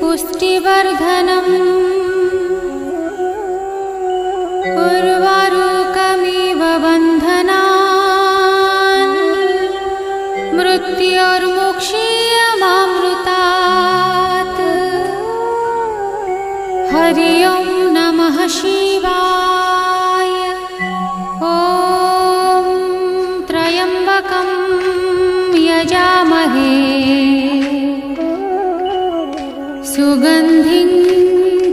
पुष्टिवर्धनम्। उर्वारुकमिव बन्धनान् मृत्योर्मुक्षीयमामृतात्। हरि ओं नमः शिवाय सुगन्धिं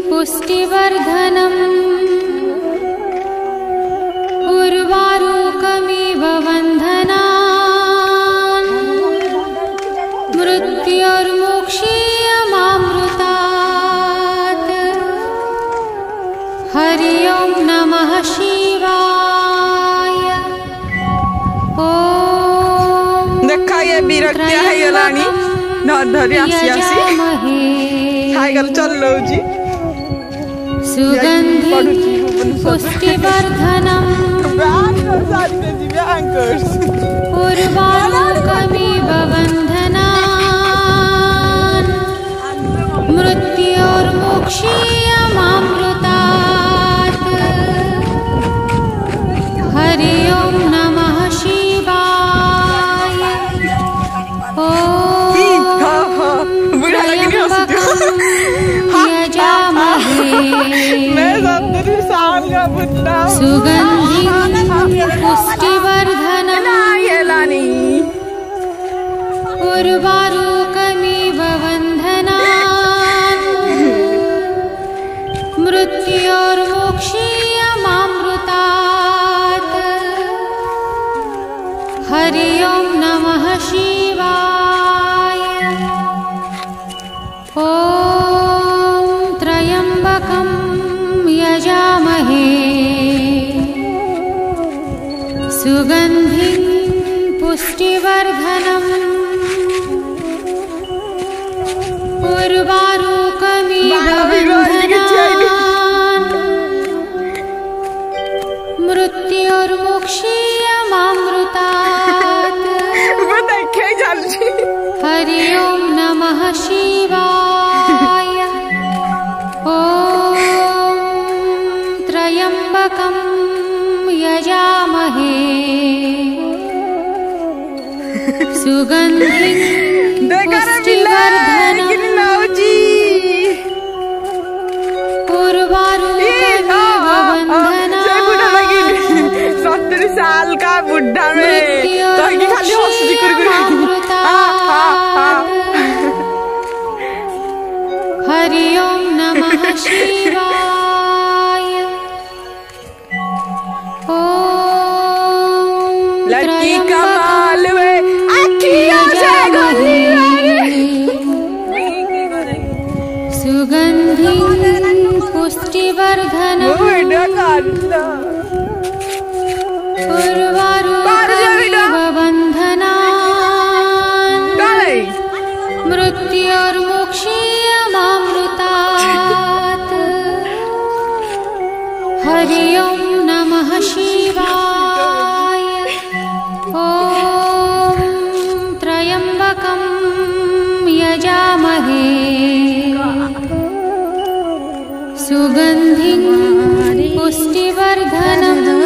पुष्टिवर्धनम्। उर्वारुकमिव वन्धना मृत्योर्मोक्षीयमामृतात्। हरि ओं नमः शिवाय। ॐ विरक्त्याः यलानि न विरयामि ଖାଇଗଲେ ଚଲଉଛି ସୁଗନ୍ଧି ପୁଷ୍ଟିବର୍ଦ୍ଧନମ୍ ପୂର୍ବା हरि ओं नमः शिवाय। ॐ त्र्यम्बकं यजामहे। सुगन्धिं शिवाय। ॐ त्र्यम्बकं यजामहे। सुगन्धिं पुष्टिवर्धनम्। पूर्वारूपमेव साल का बुढ़ा में लड़की कमाल वे। सुगंधि पुष्टि वर्धन बंधना मृत्योर्मोक्षीयमामृतात्। हरि ओम् सुगन्धिं पुष्टिवर्धनम्।